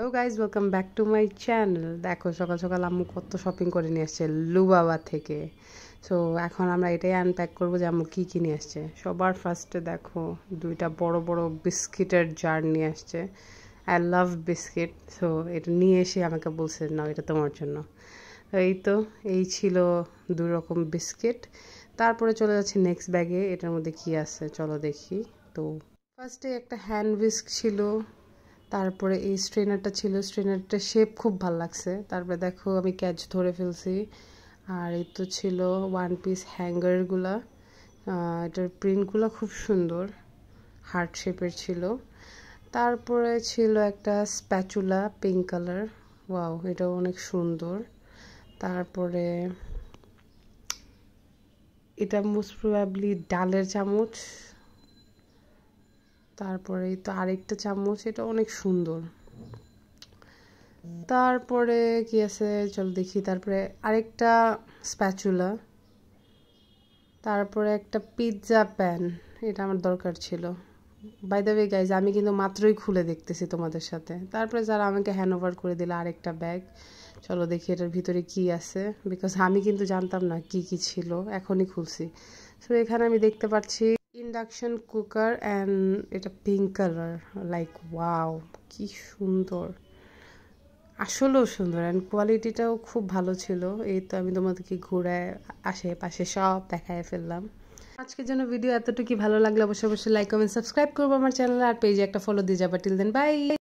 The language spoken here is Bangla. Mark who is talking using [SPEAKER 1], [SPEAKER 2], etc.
[SPEAKER 1] Hello guys welcome back to my channel দেখো, সকাল সকাল আম্মু কত শপিং করে নিয়ে আসছে লুবাবা থেকে। সো এখন আমরা এটাই আনপ্যাক করব যে আম্মু কী কী নিয়ে আসছে। সবার ফার্স্টে দেখো, দুইটা বড় বড় বিস্কিটের জার নিয়ে আসছে। আই লাভ বিস্কিট সো এটা নিয়ে এসে আমাকে বলছে না এটা তোমার জন্য। এই তো, এই ছিল দুই রকম বিস্কিট তারপরে চলে যাচ্ছে নেক্সট ব্যাগে এটার মধ্যে কি আছে, চলো দেখি। তো ফার্স্টে একটা হ্যান্ড উইস্ক ছিল। তারপরে এই স্ট্রেনারটা ছিল স্ট্রেনারটা শেপ খুব ভালো লাগছে। তারপরে দেখো আমি ক্যাচ ধরে ফেলছি। আর এই তো ছিল ওয়ান পিস হ্যাঙ্গারগুলা এটার প্রিন্টগুলো খুব সুন্দর হার্ট শেপের ছিল। তারপরে ছিল একটা স্প্যাচুলা পিঙ্ক কালার ওয়াও এটাও অনেক সুন্দর। তারপরে এটা মোস্ট প্রবাবলি ডালের চামচ। তারপরে তো আরেকটা চামচ, এটা অনেক সুন্দর। তারপরে কি আছে? চলো দেখি। তারপরে আরেকটা স্প্যাচুলা। তারপরে একটা পিৎজা প্যান, এটা আমার দরকার ছিল। বাই দ্য ওয়ে গাইজ আমি কিন্তু মাত্রই খুলে দেখতেছি তোমাদের সাথে। তারপরে যারা আমাকে হ্যান্ড ওভার করে দিল আরেকটা ব্যাগ চলো দেখি এটার ভিতরে কি আছে। বিকজ আমি কিন্তু জানতাম না কি কি ছিল। এখনই খুলছি। সো এখানে আমি দেখতে পাচ্ছি ইন্ডাকশন কুকার অ্যান্ড এটা পিঙ্ক কালার লাইক ওয়াও কি সুন্দর। আসলেও সুন্দর অ্যান্ড কোয়ালিটিটাও খুব ভালো ছিল। এই তো আমি তোমাদেরকে ঘুরায় আশেপাশে সব দেখায় ফেললাম। আজকের জন্য ভিডিও এতটুকু ভালো লাগলে অবশ্যই অবশ্যই লাইক কমেন্ট সাবস্ক্রাইব করব আমার চ্যানেল আর পেজে একটা ফলো দিয়ে যাব। Till then by